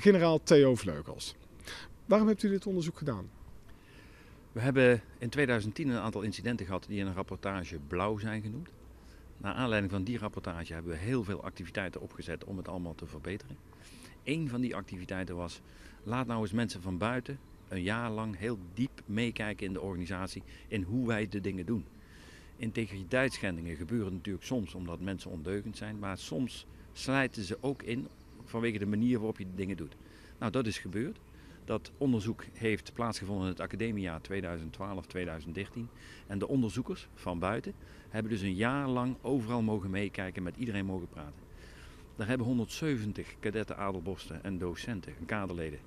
generaal Theo Vleugels. Waarom hebt u dit onderzoek gedaan? We hebben in 2010 een aantal incidenten gehad die in een rapportage blauw zijn genoemd. Naar aanleiding van die rapportage hebben we heel veel activiteiten opgezet om het allemaal te verbeteren. Een van die activiteiten was, laat nou eens mensen van buiten een jaar lang heel diep meekijken in de organisatie in hoe wij de dingen doen. Integriteitsschendingen gebeuren natuurlijk soms omdat mensen ondeugend zijn, maar soms slijten ze ook in vanwege de manier waarop je dingen doet. Nou, dat is gebeurd. Dat onderzoek heeft plaatsgevonden in het academiejaar 2012-2013. En de onderzoekers van buiten hebben dus een jaar lang overal mogen meekijken, met iedereen mogen praten. Daar hebben 170 kadetten, adelborsten en docenten, kaderleden,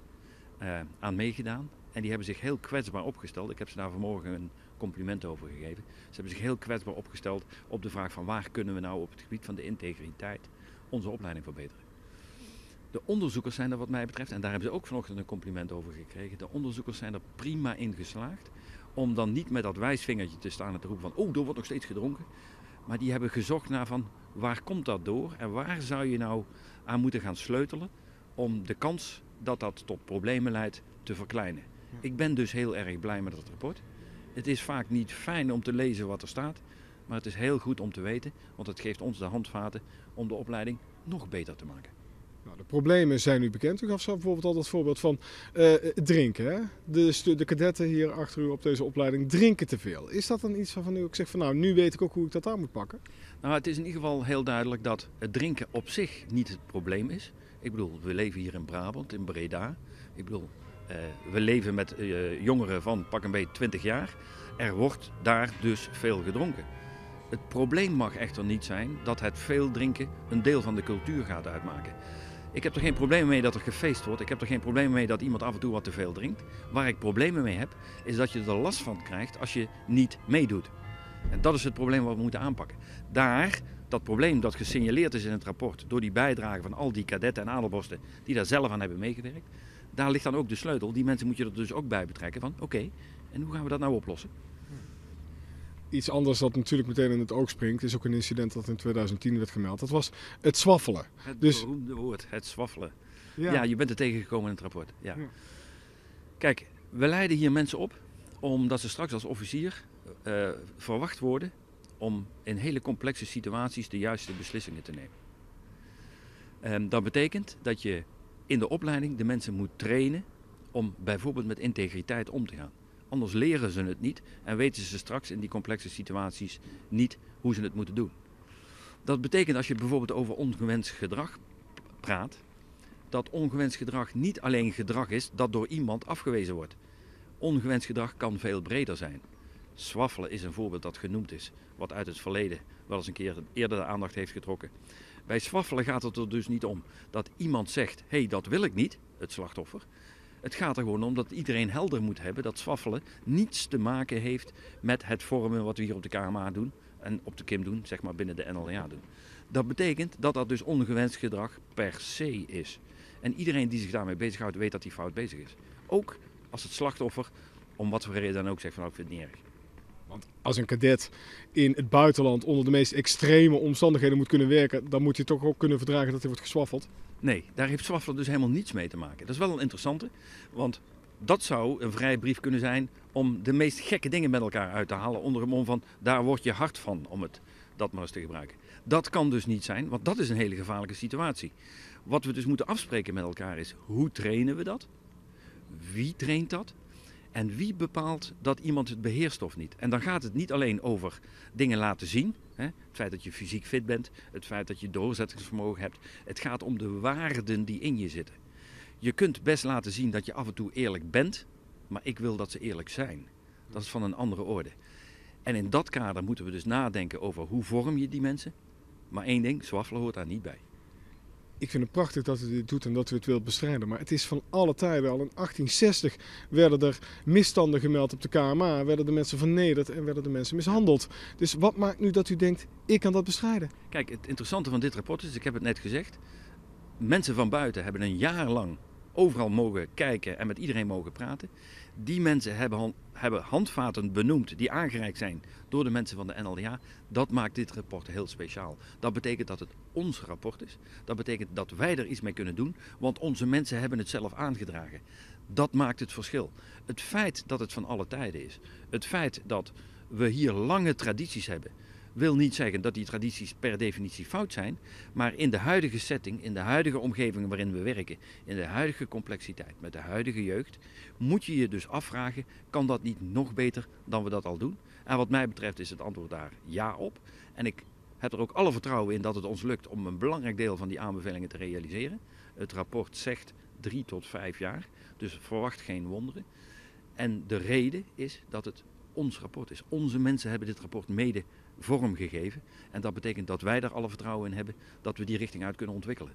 uh, aan meegedaan. En die hebben zich heel kwetsbaar opgesteld. Ik heb ze daar vanmorgen een compliment over gegeven. Ze hebben zich heel kwetsbaar opgesteld op de vraag van waar kunnen we nou op het gebied van de integriteit onze opleiding verbeteren. De onderzoekers zijn er wat mij betreft, en daar hebben ze ook vanochtend een compliment over gekregen, de onderzoekers zijn er prima in geslaagd om dan niet met dat wijsvingertje te staan en te roepen van oh, er wordt nog steeds gedronken. Maar die hebben gezocht naar van waar komt dat door en waar zou je nou aan moeten gaan sleutelen om de kans dat dat tot problemen leidt te verkleinen. Ik ben dus heel erg blij met het rapport. Het is vaak niet fijn om te lezen wat er staat, maar het is heel goed om te weten, want het geeft ons de handvaten om de opleiding nog beter te maken. Nou, de problemen zijn nu bekend. U gaf zo bijvoorbeeld al het voorbeeld van uh, drinken. Hè? De, de kadetten hier achter u op deze opleiding drinken te veel. Is dat dan iets waarvan u ook zegt van nou, nu weet ik ook hoe ik dat aan moet pakken? Nou, het is in ieder geval heel duidelijk dat het drinken op zich niet het probleem is. Ik bedoel, we leven hier in Brabant, in Breda. Ik bedoel, uh, we leven met uh, jongeren van pak een beetje 20 jaar. Er wordt daar dus veel gedronken. Het probleem mag echter niet zijn dat het veel drinken een deel van de cultuur gaat uitmaken. Ik heb er geen probleem mee dat er gefeest wordt. Ik heb er geen probleem mee dat iemand af en toe wat te veel drinkt. Waar ik problemen mee heb, is dat je er last van krijgt als je niet meedoet. En dat is het probleem wat we moeten aanpakken. Daar, dat probleem dat gesignaleerd is in het rapport door die bijdrage van al die kadetten en adelborsten die daar zelf aan hebben meegewerkt, daar ligt dan ook de sleutel. Die mensen moet je er dus ook bij betrekken van oké, en hoe gaan we dat nou oplossen? Iets anders dat natuurlijk meteen in het oog springt, is ook een incident dat in 2010 werd gemeld. Dat was het zwaffelen. Het dus... beroemde woord, het zwaffelen. Ja. ja. je bent er tegengekomen in het rapport. Ja. ja. Kijk, we leiden hier mensen op omdat ze straks als officier uh, verwacht worden om in hele complexe situaties de juiste beslissingen te nemen. Um, dat betekent dat je in de opleiding de mensen moet trainen om bijvoorbeeld met integriteit om te gaan. Anders leren ze het niet en weten ze straks in die complexe situaties niet hoe ze het moeten doen. Dat betekent als je bijvoorbeeld over ongewenst gedrag praat, dat ongewenst gedrag niet alleen gedrag is dat door iemand afgewezen wordt. Ongewenst gedrag kan veel breder zijn. Swaffelen is een voorbeeld dat genoemd is, wat uit het verleden wel eens een keer eerder de aandacht heeft getrokken. Bij swaffelen gaat het er dus niet om dat iemand zegt: hé, hey, dat wil ik niet, het slachtoffer. Het gaat er gewoon om dat iedereen helder moet hebben dat swaffelen niets te maken heeft met het vormen wat we hier op de KMA doen en op de KIM doen, zeg maar binnen de NLA doen. Dat betekent dat dat dus ongewenst gedrag per se is. En iedereen die zich daarmee bezighoudt weet dat hij fout bezig is. Ook als het slachtoffer, om wat voor reden dan ook, zegt van nou, ik vind het niet erg. Want als een kadet in het buitenland onder de meest extreme omstandigheden moet kunnen werken, dan moet je toch ook kunnen verdragen dat hij wordt geswaffeld. Nee, daar heeft Zwaffelen dus helemaal niets mee te maken. Dat is wel een interessante, want dat zou een vrije brief kunnen zijn om de meest gekke dingen met elkaar uit te halen onder een mom van daar word je hard van om het dat maar eens te gebruiken. Dat kan dus niet zijn, want dat is een hele gevaarlijke situatie. Wat we dus moeten afspreken met elkaar is hoe trainen we dat? Wie traint dat? En wie bepaalt dat iemand het beheerst of niet? En dan gaat het niet alleen over dingen laten zien. Hè? Het feit dat je fysiek fit bent, het feit dat je doorzettingsvermogen hebt. Het gaat om de waarden die in je zitten. Je kunt best laten zien dat je af en toe eerlijk bent, maar ik wil dat ze eerlijk zijn. Dat is van een andere orde. En in dat kader moeten we dus nadenken over hoe vorm je die mensen. Maar één ding, zwaffelen hoort daar niet bij ik vind het prachtig dat u dit doet en dat u het wilt bestrijden. Maar het is van alle tijden al. In 1860 werden er misstanden gemeld op de KMA. Werden de mensen vernederd en werden de mensen mishandeld. Dus wat maakt nu dat u denkt, ik kan dat bestrijden? Kijk, het interessante van dit rapport is, ik heb het net gezegd. Mensen van buiten hebben een jaar lang overal mogen kijken en met iedereen mogen praten. Die mensen hebben, hebben handvaten benoemd die aangereikt zijn door de mensen van de NLDA. Dat maakt dit rapport heel speciaal. Dat betekent dat het ons rapport is. Dat betekent dat wij er iets mee kunnen doen, want onze mensen hebben het zelf aangedragen. Dat maakt het verschil. Het feit dat het van alle tijden is, het feit dat we hier lange tradities hebben, wil niet zeggen dat die tradities per definitie fout zijn, maar in de huidige setting, in de huidige omgeving waarin we werken, in de huidige complexiteit met de huidige jeugd, moet je je dus afvragen: kan dat niet nog beter dan we dat al doen? En wat mij betreft is het antwoord daar ja op. En ik heb er ook alle vertrouwen in dat het ons lukt om een belangrijk deel van die aanbevelingen te realiseren. Het rapport zegt drie tot vijf jaar, dus verwacht geen wonderen. En de reden is dat het ons rapport is. Onze mensen hebben dit rapport mede vorm gegeven. En dat betekent dat wij daar alle vertrouwen in hebben dat we die richting uit kunnen ontwikkelen.